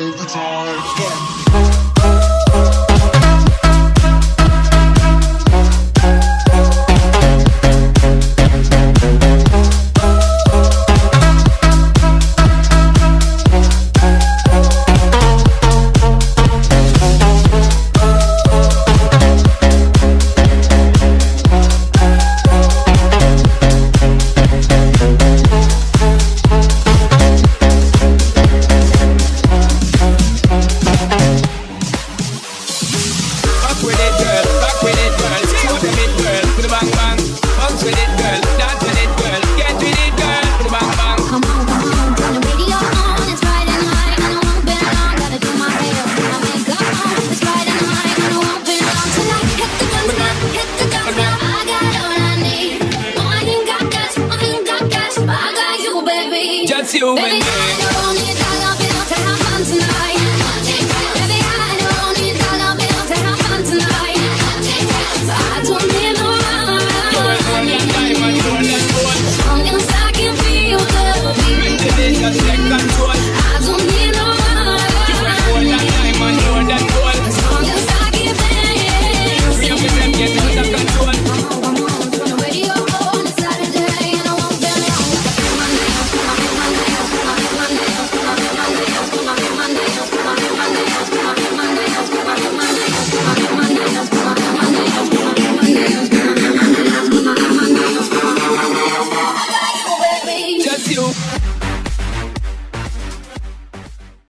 every time. Back with it, girl. With it, girl. Them it, girl. The bang bang. Bounce with it, girl. Dance with it, girl. Get with it, girl. The bang bang. Come on, come on. Turn the radio on. It's Friday night and I won't be long. Gotta do my hair when I on. It's Friday night and I won't be long tonight. Hit the gun. Hit the gun. I got all I need. Oh, I ain't got cash. I ain't got cash, but I got you, baby. Just you baby, and me. I don't need you.